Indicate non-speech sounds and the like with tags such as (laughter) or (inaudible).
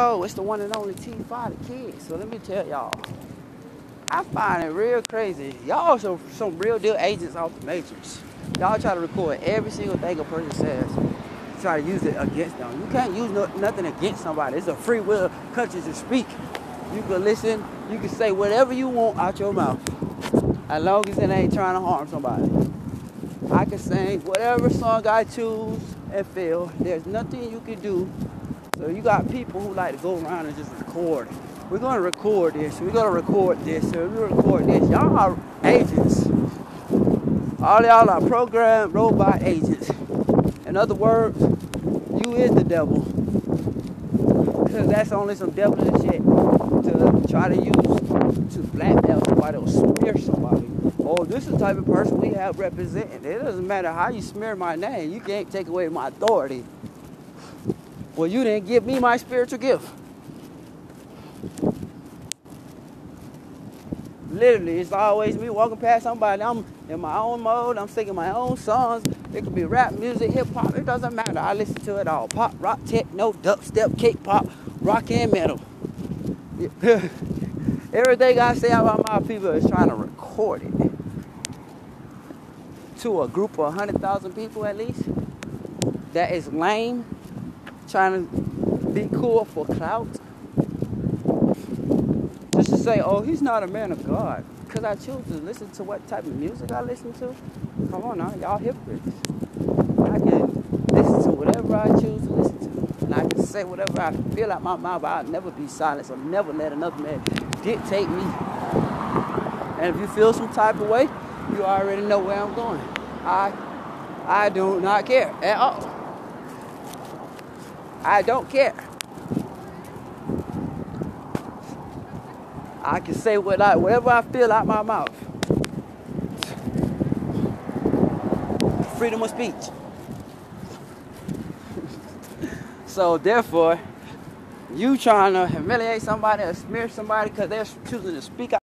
Oh, it's the one and only T5 the kid. So let me tell y'all. I find it real crazy. Y'all some some real deal agents off the matrix. Y'all try to record every single thing a person says. Try to use it against them. You can't use no, nothing against somebody. It's a free will country to speak. You can listen. You can say whatever you want out your mouth. As long as it ain't trying to harm somebody. I can sing whatever song I choose and feel. There's nothing you can do so you got people who like to go around and just record. We're gonna record this. We're gonna record this. We're gonna record this. Y'all are agents. All y'all are programmed robot agents. In other words, you is the devil. Because (laughs) that's only some devilish shit to try to use to blackmail somebody or smear somebody. Oh, this is the type of person we have representing. It doesn't matter how you smear my name. You can't take away my authority. Well, you didn't give me my spiritual gift. Literally, it's always me walking past somebody. I'm in my own mode. I'm singing my own songs. It could be rap music, hip hop. It doesn't matter. I listen to it all. Pop, rock, techno, dubstep, K-pop, rock and metal. (laughs) Everything I say about my people is trying to record it to a group of 100,000 people at least. That is lame trying to be cool for clout. Just to say, oh, he's not a man of God. Because I choose to listen to what type of music I listen to. Come on now, y'all hypocrites. I can listen to whatever I choose to listen to. And I can say whatever I feel out my mouth. I'll never be silent. I'll never let another man dictate me. And if you feel some type of way, you already know where I'm going. I I do not care at all. I don't care. I can say what I, whatever I feel out my mouth. Freedom of speech. (laughs) so therefore, you trying to humiliate somebody or smear somebody because they're choosing to speak out.